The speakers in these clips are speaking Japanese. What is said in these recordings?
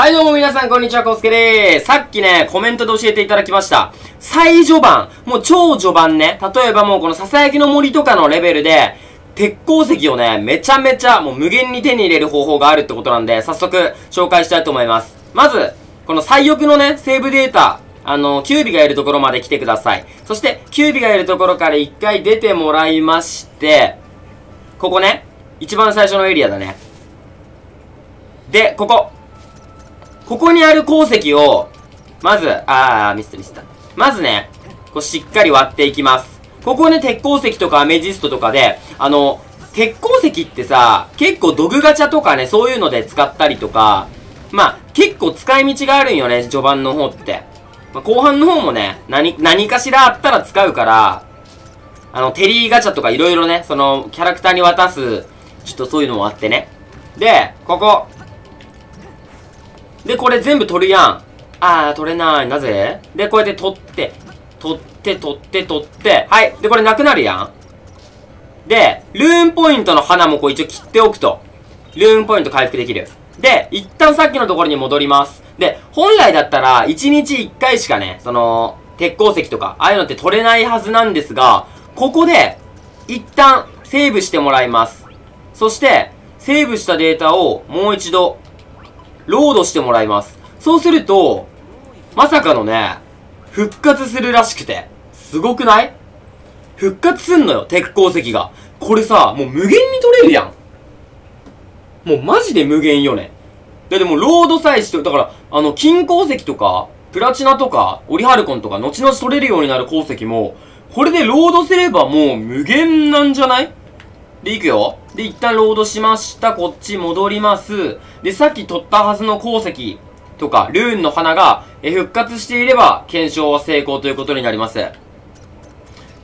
はいどうも皆さんこんにちは、コスケでーす。さっきね、コメントで教えていただきました。最序盤、もう超序盤ね、例えばもうこの囁きの森とかのレベルで、鉄鉱石をね、めちゃめちゃもう無限に手に入れる方法があるってことなんで、早速紹介したいと思います。まず、この最翼のね、セーブデータ、あの、キュービがいるところまで来てください。そして、キュービがいるところから一回出てもらいまして、ここね、一番最初のエリアだね。で、ここ。ここにある鉱石を、まず、あー、ミスったミスった。まずね、こうしっかり割っていきます。ここね、鉄鉱石とかアメジストとかで、あの、鉄鉱石ってさ、結構ドグガチャとかね、そういうので使ったりとか、まあ、結構使い道があるんよね、序盤の方って。まあ、後半の方もね、何、何かしらあったら使うから、あの、テリーガチャとか色々ね、その、キャラクターに渡す、ちょっとそういうのもあってね。で、ここ。で、これ全部取るやん。あー、取れない。なぜ？で、こうやって取って、取って、取って、取って、はい。で、これなくなるやん。で、ルーンポイントの花もこう一応切っておくと。ルーンポイント回復できる。で、一旦さっきのところに戻ります。で、本来だったら、1日1回しかね、その、鉄鉱石とか、ああいうのって取れないはずなんですが、ここで、一旦、セーブしてもらいます。そして、セーブしたデータをもう一度ロードしてもらいます。そうすると、まさかのね、復活するらしくて。すごくない？復活すんのよ、鉄鉱石が。これさ、もう無限に取れるやん。もうマジで無限よね。で、でもロードさえして、だから、あの、金鉱石とか、プラチナとか、オリハルコンとか、後々取れるようになる鉱石も、これでロードすればもう無限なんじゃない？で、いくよ。で、一旦ロードしました。こっち戻ります。で、さっき取ったはずの鉱石とか、ルーンの花が、え、復活していれば、検証は成功ということになります。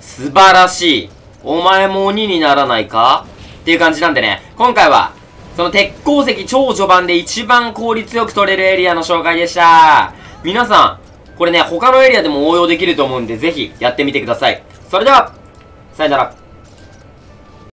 素晴らしい。お前も鬼にならないか？っていう感じなんでね、今回は、その鉄鉱石超序盤で一番効率よく取れるエリアの紹介でした。皆さん、これね、他のエリアでも応用できると思うんで、ぜひやってみてください。それでは、さよなら。